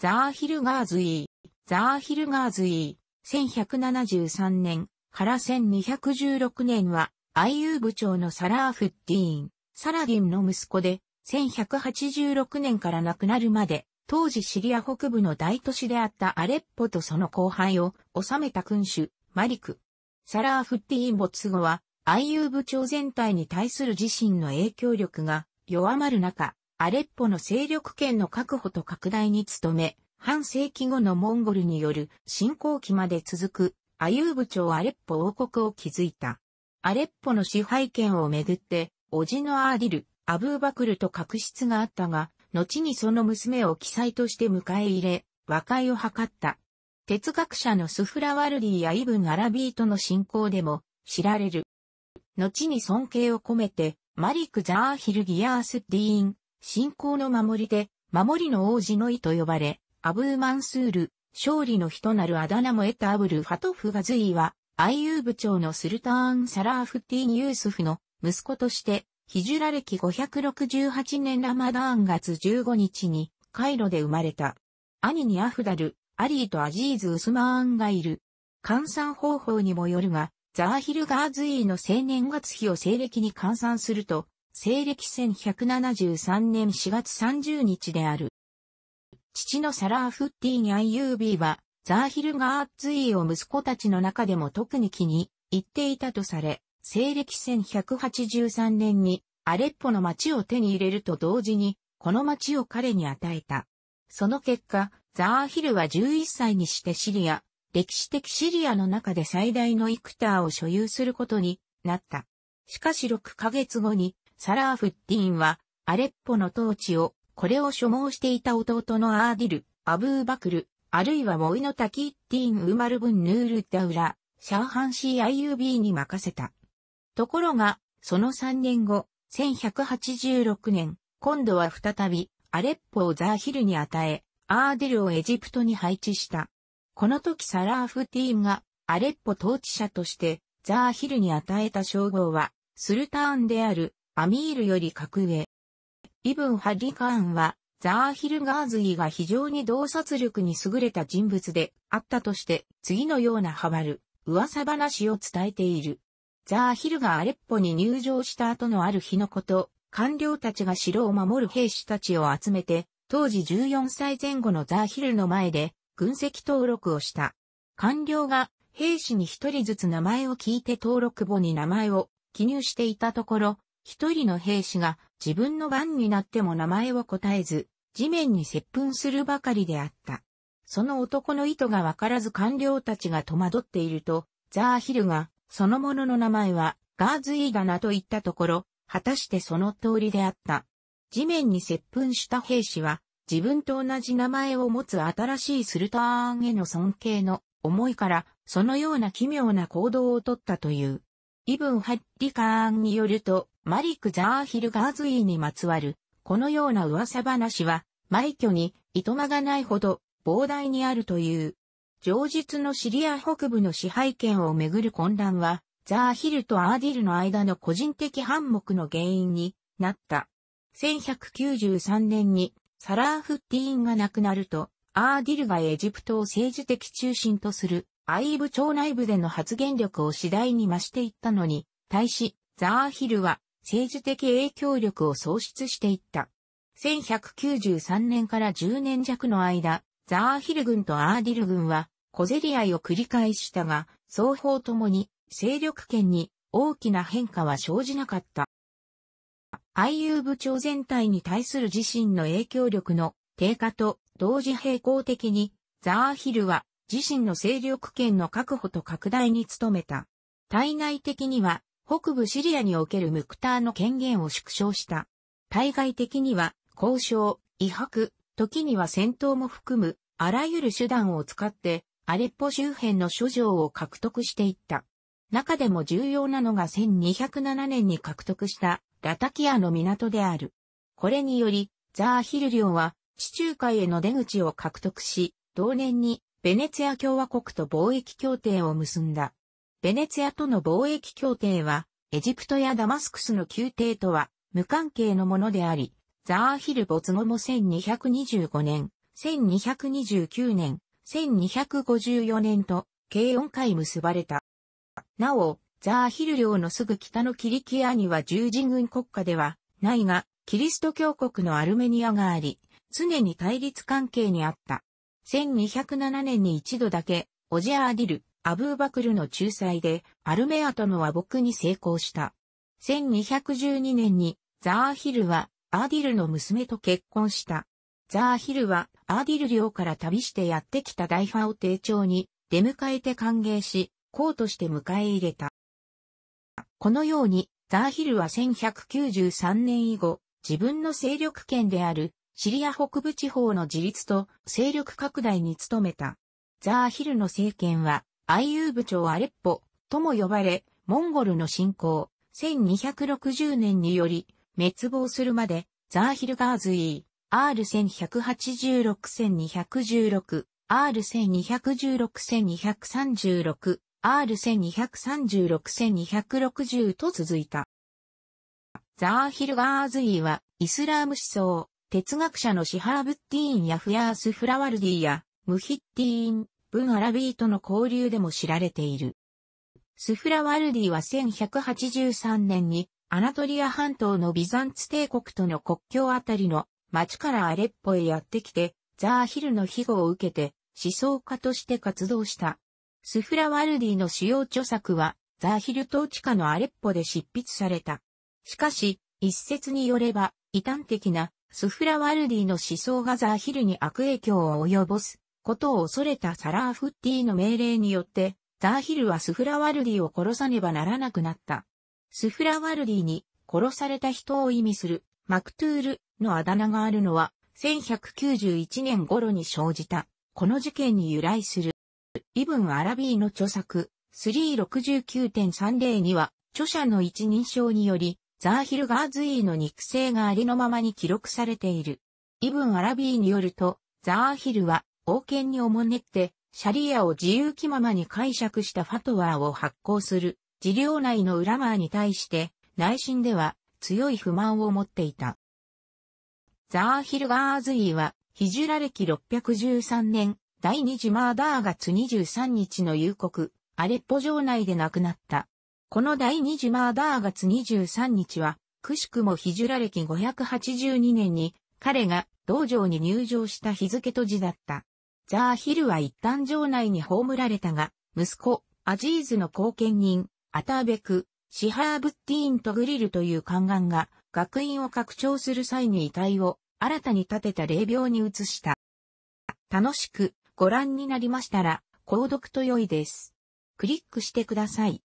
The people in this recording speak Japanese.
ザーヒルガーズイー。ザーヒルガーズイー。1173年から1216年は、アイユー部長のサラーフッディーン、サラディンの息子で、1186年から亡くなるまで、当時シリア北部の大都市であったアレッポとその後輩を治めた君主、マリク。サラーフッディーン没後は、アイユー部長全体に対する自身の影響力が弱まる中、アレッポの勢力圏の確保と拡大に努め、半世紀後のモンゴルによる侵攻期まで続くアユーブ朝アレッポ王国を築いた。アレッポの支配権をめぐって、叔父のアーディル、アブーバクルと確執があったが、後にその娘を記載として迎え入れ、和解を図った。哲学者のスフラワルディやイブン・アラビーとの信仰でも知られる。後に尊敬を込めて、マリク・ザーヒル・ギアース・ディーン、信仰の守りで、守りの王子の意と呼ばれ、アブーマンスール、勝利の父なるあだ名も得たアブル・ファトフガズイは、アイユーブ朝のスルターン・サラーフティーン・ユースフの息子として、ヒジュラ歴568年ラマダーン月15日にカイロで生まれた。兄にアフダル、アリーとアジーズ・ウスマーンがいる。換算方法にもよるが、ザーヒル・ガーズイの生年月日を西暦に換算すると、西暦1173年4月30日である。父のサラーフッティーン・アイユービーは、ザーヒル・ガーツイーを息子たちの中でも特に気に入っていたとされ、西暦1183年にアレッポの町を手に入れると同時に、この町を彼に与えた。その結果、ザーヒルは11歳にしてシリア、歴史的シリアの中で最大のイクターを所有することになった。しかし6ヶ月後に、サラーフッティーンは、アレッポの統治をこれを所望していた弟のアーディル、アブーバクル、あるいは甥のタキッティーン・ウマルブン・ヌール・ダウラ、シャーハンシー IUB に任せた。ところが、その3年後、1186年、今度は再び、アレッポをザーヒルに与え、アーディルをエジプトに配置した。この時サラーフティーンが、アレッポ統治者として、ザーヒルに与えた称号は、スルターンである、アミールより格上。イブン・ハリカーンは、ザーヒル・ガーズイが非常に洞察力に優れた人物であったとして、次のようなハバル、噂話を伝えている。ザーヒルがアレッポに入場した後のある日のこと、官僚たちが城を守る兵士たちを集めて、当時14歳前後のザーヒルの前で、軍籍登録をした。官僚が兵士に一人ずつ名前を聞いて登録簿に名前を記入していたところ、一人の兵士が自分の番になっても名前を答えず、地面に接吻するばかりであった。その男の意図がわからず官僚たちが戸惑っていると、ザーヒルが、その者の名前は、ガーズイーだなと言ったところ、果たしてその通りであった。地面に接吻した兵士は、自分と同じ名前を持つ新しいスルターンへの尊敬の思いから、そのような奇妙な行動をとったという。イブン・ハッリカーンによると、マリク・ザーヒル・ガーズイーにまつわる、このような噂話は、埋挙に、いとまがないほど、膨大にあるという。上述のシリア北部の支配権をめぐる混乱は、ザーヒルとアーディルの間の個人的反目の原因になった。1193年にサラーフッティーンが亡くなると、アーディルがエジプトを政治的中心とするアイブ町内部での発言力を次第に増していったのに、対し、ザーヒルは政治的影響力を喪失していった。1193年から10年弱の間、ザーヒル軍とアーディル軍は小競り合いを繰り返したが、双方ともに勢力圏に大きな変化は生じなかった。アイユー部長全体に対する自身の影響力の低下と同時並行的に、ザーヒルは自身の勢力圏の確保と拡大に努めた。対外的には、北部シリアにおけるムクターの権限を縮小した。対外的には、交渉、威迫、時には戦闘も含む、あらゆる手段を使って、アレッポ周辺の諸城を獲得していった。中でも重要なのが1207年に獲得したラタキアの港である。これにより、ザーヒル領は地中海への出口を獲得し、同年にベネツィア共和国と貿易協定を結んだ。ベネツィアとの貿易協定は、エジプトやダマスクスの宮廷とは無関係のものであり、ザーヒル没後も1225年、1229年、1254年と、計4回結ばれた。なお、ザーヒル領のすぐ北のキリキアには十字軍国家ではないが、キリスト教国のアルメニアがあり、常に対立関係にあった。1207年に一度だけ、オジャーディル、アブーバクルの仲裁で、アルメアとの和睦に成功した。1212年に、ザーヒルは、アーディルの娘と結婚した。ザーヒルは、アーディル領から旅してやってきた大ファを丁重に、出迎えて歓迎し、公として迎え入れた。このように、ザーヒルは1193年以後、自分の勢力圏であるシリア北部地方の自立と勢力拡大に努めた。ザーヒルの政権は、アイユーブ朝アレッポとも呼ばれ、モンゴルの侵攻、1260年により滅亡するまで、ザーヒルガーズイー、R1186-1216、R1216-1236、R1236-1260 と続いた。ザーヒルガーズイーは、イスラーム思想、哲学者のシハーブッティーンやフヤース・フラワルディや、ムヒッティーン、ブン・アラビーとの交流でも知られている。スフラワルディは1183年に、アナトリア半島のビザンツ帝国との国境あたりの町からアレッポへやってきて、ザーヒルの庇護を受けて、思想家として活動した。スフラワルディの主要著作は、ザーヒル統治下のアレッポで執筆された。しかし、一説によれば、異端的なスフラワルディの思想がザーヒルに悪影響を及ぼすことを恐れたサラーフッティの命令によって、ザーヒルはスフラワルディを殺さねばならなくなった。スフラワルディに殺された人を意味するマクトゥールのあだ名があるのは1191年頃に生じたこの事件に由来する。イブン・アラビーの著作、369.30には、著者の一人称により、ザーヒルガーズイーの肉声がありのままに記録されている。イブン・アラビーによると、ザーヒルは、王権におもねって、シャリアを自由気ままに解釈したファトワーを発行する、自領内のウラマーに対して、内心では強い不満を持っていた。ザーヒルガーズイーは、ヒジュラ歴613年、第二次マーダー月23日の夕刻、アレッポ城内で亡くなった。この第二次マーダー月23日は、くしくもヒジュラ歴582年に、彼が道場に入場した日付と時だった。ザーヒルは一旦城内に葬られたが、息子、アジーズの後見人、アターベク、シハーブッティーンとグリルという宦官が、学院を拡張する際に遺体を新たに建てた霊廟に移した。楽しくご覧になりましたら、購読と良いです。クリックしてください。